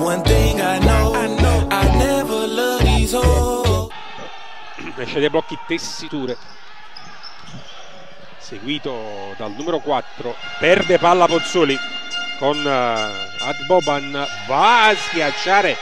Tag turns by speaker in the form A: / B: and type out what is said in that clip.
A: One thing I know, I never love these hoes.
B: esce dai blocchi tessiture. Seguito dal numero 4 perde palla Pozzoli con eh, uh, Adboban va a schiacciare.